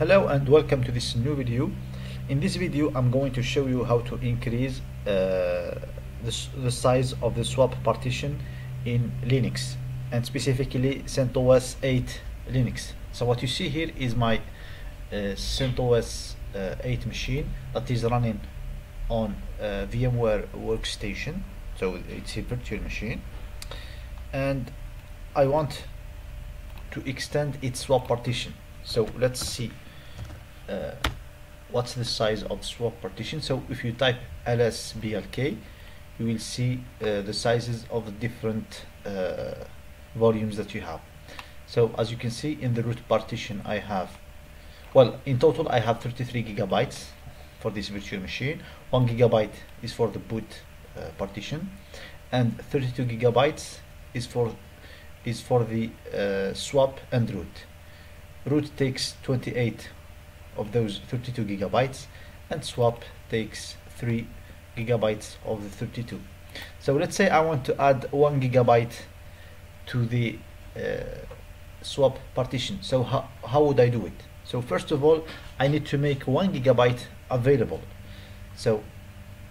Hello and welcome to this new video. In this video I'm going to show you how to increase uh, the, the size of the swap partition in Linux and specifically CentOS 8 Linux. So what you see here is my uh, CentOS uh, 8 machine that is running on uh, VMware workstation so it's a virtual machine and I want to extend its swap partition so let's see uh, what's the size of swap partition? So if you type lsblk you will see uh, the sizes of the different uh, volumes that you have. So as you can see in the root partition I have well in total I have 33 gigabytes for this virtual machine. 1 gigabyte is for the boot uh, partition and 32 gigabytes is for is for the uh, swap and root. Root takes 28 of those 32 gigabytes and swap takes 3 gigabytes of the 32 so let's say I want to add 1 gigabyte to the uh, swap partition. So how, how would I do it? So first of all I need to make 1 gigabyte available. So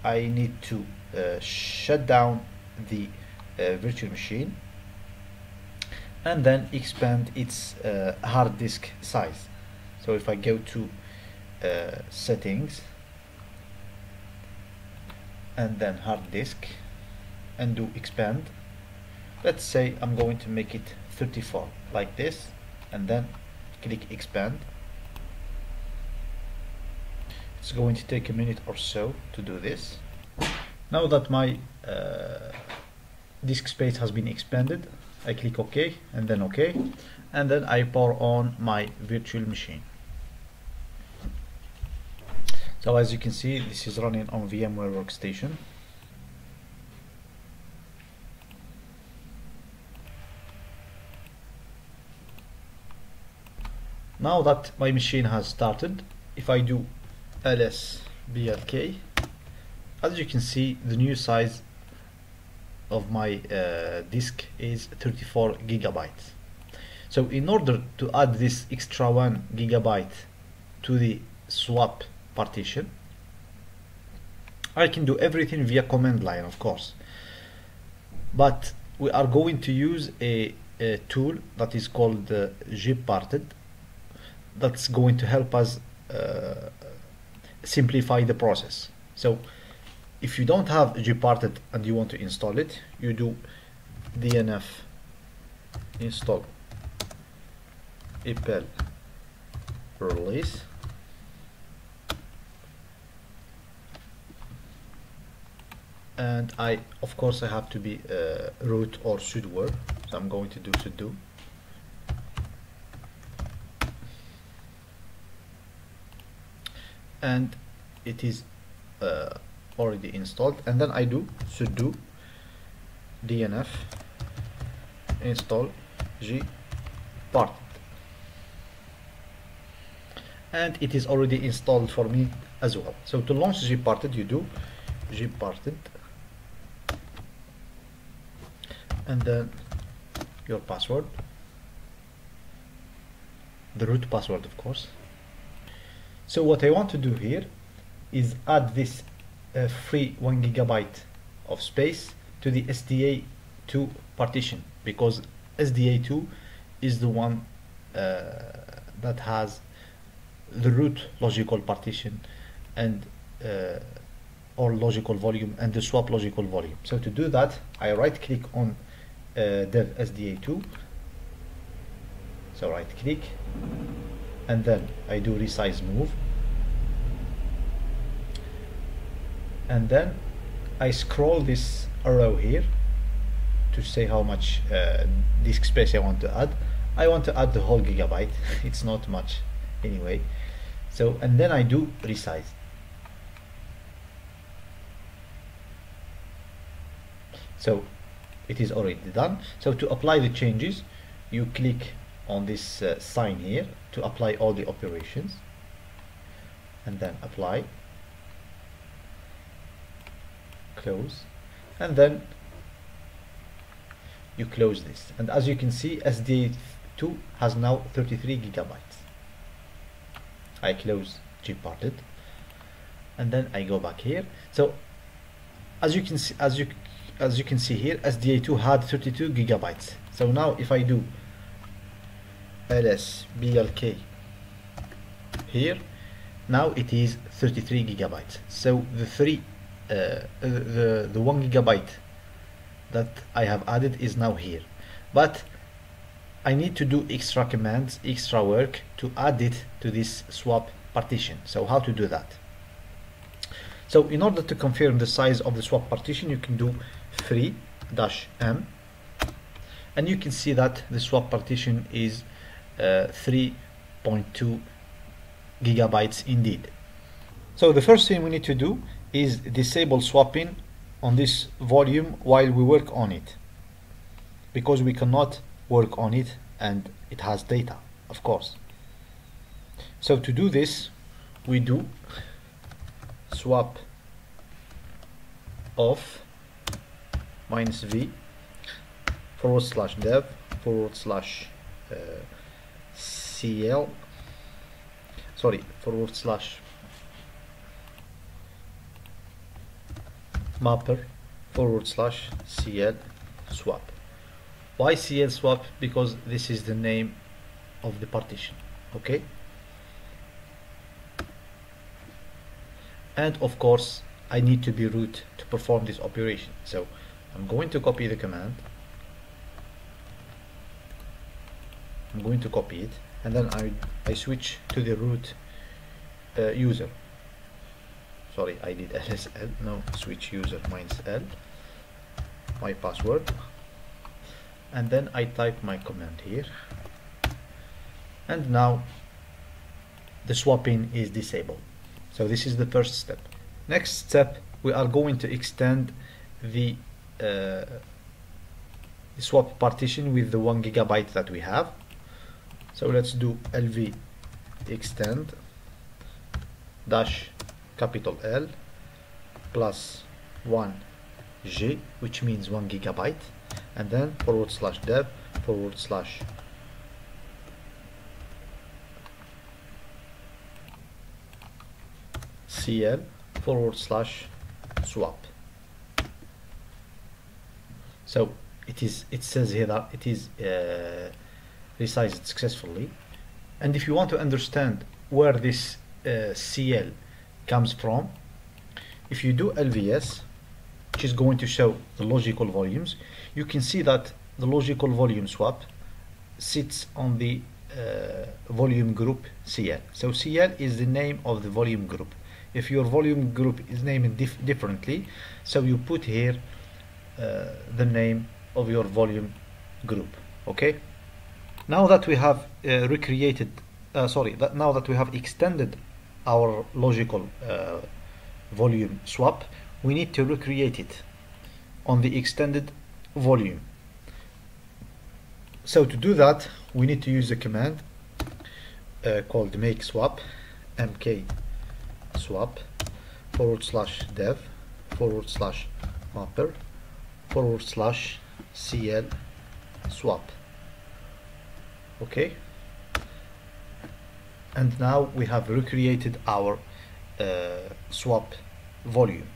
I need to uh, shut down the uh, virtual machine and then expand its uh, hard disk size so if I go to uh, settings and then hard disk and do expand let's say I'm going to make it 34 like this and then click expand. It's going to take a minute or so to do this. Now that my uh, disk space has been expanded I click OK and then OK and then I power on my virtual machine so as you can see this is running on VMware workstation. Now that my machine has started if I do ls blk as you can see the new size of my uh, disk is 34 gigabytes. So in order to add this extra one gigabyte to the swap partition. I can do everything via command line of course. But we are going to use a, a tool that is called uh, gparted that's going to help us uh, simplify the process. So if you don't have gparted and you want to install it you do dnf install epel release and I of course I have to be uh, root or sudo so I'm going to do sudo and it is uh, already installed. And then I do sudo dnf install gparted and it is already installed for me as well. So to launch gparted you do gparted and then your password the root password of course so what I want to do here is add this uh, free one gigabyte of space to the SDA2 partition because SDA2 is the one uh, that has the root logical partition and uh, or logical volume and the swap logical volume. So to do that, I right click on dev SDA2. So right click and then I do resize move. And then I scroll this arrow here to say how much uh, disk space I want to add. I want to add the whole gigabyte. It's not much anyway. So and then I do resize. So it is already done. So to apply the changes you click on this uh, sign here to apply all the operations and then apply. Close. And then you close this. And as you can see SD2 has now 33 gigabytes. I close gparted and then I go back here. So as you can see as you as you can see here SDA2 had 32 gigabytes. So now if I do ls blk here now it is 33 gigabytes. So the three uh, the the one gigabyte that I have added is now here. But I need to do extra commands extra work to add it to this swap partition. So how to do that? So in order to confirm the size of the swap partition you can do free dash m. And you can see that the swap partition is uh, 3.2 gigabytes indeed. So the first thing we need to do is disable swapping on this volume while we work on it because we cannot work on it and it has data of course. So to do this we do swap off minus v forward slash dev forward slash uh, cl sorry forward slash mapper forward slash cl swap. Why cl swap? Because this is the name of the partition okay? And of course I need to be root to perform this operation. So I'm going to copy the command. I'm going to copy it and then I, I switch to the root uh, user. Sorry I did LSL no switch user minus L my password. And then I type my command here. And now the swapping is disabled. So this is the first step. Next step we are going to extend the, uh, swap partition with the one gigabyte that we have. So let's do lv extend dash capital L plus 1 G which means 1 gigabyte and then forward slash dev forward slash cl forward slash swap so it is it says here that it is uh, resized successfully. And if you want to understand where this uh, CL comes from if you do LVS which is going to show the logical volumes you can see that the logical volume swap sits on the uh, volume group CL so CL is the name of the volume group. If your volume group is named dif differently so you put here the name of your volume group okay? Now that we have uh, recreated uh, sorry that now that we have extended our logical uh, volume swap we need to recreate it on the extended volume. So to do that we need to use a command uh, called make swap mk swap forward slash dev forward slash mapper forward slash cl swap. Okay? And now we have recreated our uh, swap volume.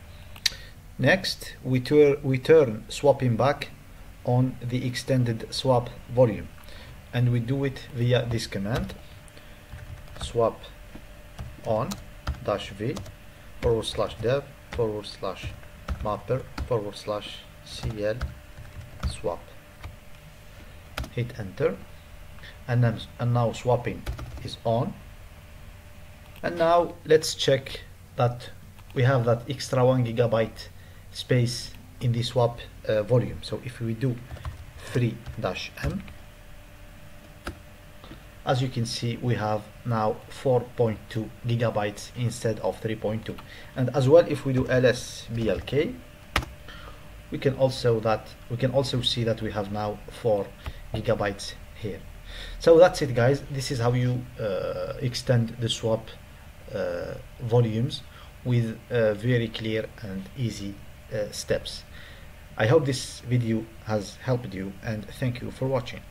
Next we, tur we turn swapping back on the extended swap volume. And we do it via this command. Swap on dash v forward slash dev forward slash mapper forward slash cl swap. Hit enter. And then and now swapping is on. And now let's check that we have that extra one gigabyte space in the swap uh, volume. So if we do free dash m as you can see we have now 4.2 gigabytes instead of 3.2 and as well if we do ls blk we can also that we can also see that we have now 4 gigabytes here. So that's it guys. This is how you uh, extend the swap uh, volumes with uh, very clear and easy uh, steps. I hope this video has helped you and thank you for watching